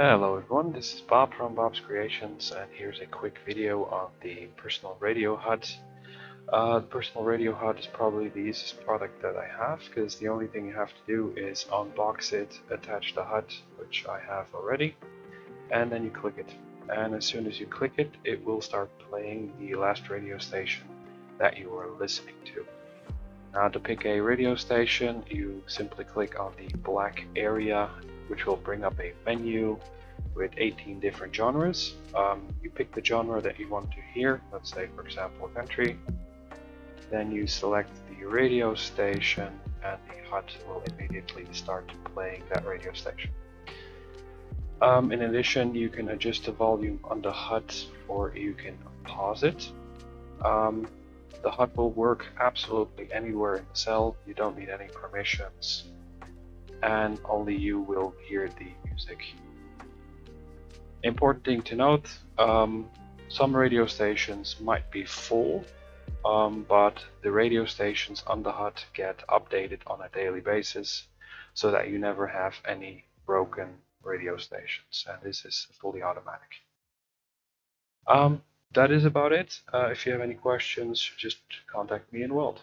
Hello everyone, this is Bob from Bob's Creations and here's a quick video on the personal radio HUD. Uh, the personal radio HUD is probably the easiest product that I have because the only thing you have to do is unbox it, attach the HUD, which I have already, and then you click it. And as soon as you click it, it will start playing the last radio station that you were listening to. Now to pick a radio station, you simply click on the black area which will bring up a menu with 18 different genres. Um, you pick the genre that you want to hear, let's say for example country. Then you select the radio station and the HUD will immediately start playing that radio station. Um, in addition, you can adjust the volume on the HUD or you can pause it. Um, the HUD will work absolutely anywhere in the cell. You don't need any permissions and only you will hear the music. Important thing to note, um, some radio stations might be full, um, but the radio stations on the HUD get updated on a daily basis so that you never have any broken radio stations and this is fully automatic. Um, that is about it. Uh, if you have any questions, just contact me in world.